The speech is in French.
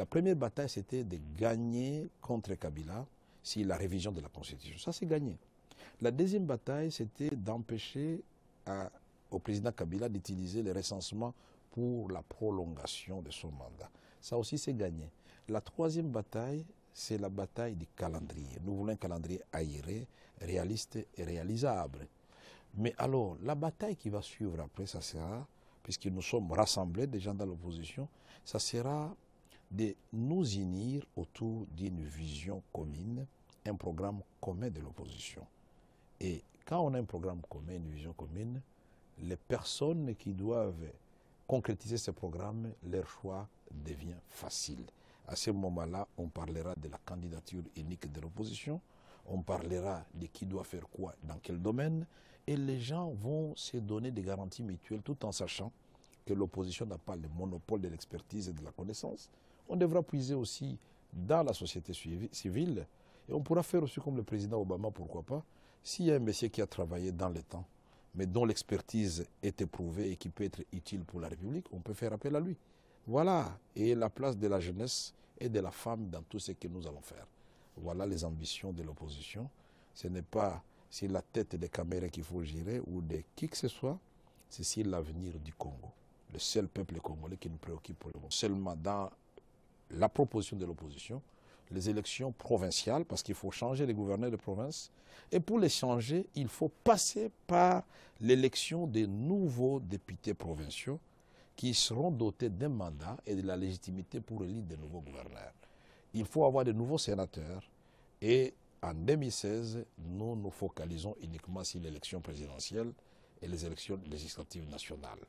La première bataille, c'était de gagner contre Kabila si la révision de la Constitution. Ça, c'est gagné. La deuxième bataille, c'était d'empêcher au président Kabila d'utiliser les recensements pour la prolongation de son mandat. Ça aussi, c'est gagné. La troisième bataille, c'est la bataille du calendrier. Nous voulons un calendrier aéré, réaliste et réalisable. Mais alors, la bataille qui va suivre après, ça sera, puisque nous sommes rassemblés, des gens dans l'opposition, ça sera de nous unir autour d'une vision commune, un programme commun de l'opposition. Et quand on a un programme commun, une vision commune, les personnes qui doivent concrétiser ce programme, leur choix devient facile. À ce moment-là, on parlera de la candidature unique de l'opposition, on parlera de qui doit faire quoi dans quel domaine, et les gens vont se donner des garanties mutuelles tout en sachant que l'opposition n'a pas le monopole de l'expertise et de la connaissance. On devra puiser aussi dans la société civile, et on pourra faire aussi comme le président Obama, pourquoi pas, s'il y a un monsieur qui a travaillé dans le temps, mais dont l'expertise est éprouvée et qui peut être utile pour la République, on peut faire appel à lui. Voilà, et la place de la jeunesse et de la femme dans tout ce que nous allons faire. Voilà les ambitions de l'opposition. Ce n'est pas sur la tête des caméras qu'il faut gérer ou de qui que ce soit, c'est sur l'avenir du Congo. Le seul peuple congolais qui nous préoccupe pour le moment. Seulement dans la proposition de l'opposition, les élections provinciales, parce qu'il faut changer les gouverneurs de province. Et pour les changer, il faut passer par l'élection des nouveaux députés provinciaux qui seront dotés d'un mandat et de la légitimité pour élire de nouveaux gouverneurs. Il faut avoir de nouveaux sénateurs et en 2016, nous nous focalisons uniquement sur l'élection présidentielle et les élections législatives nationales.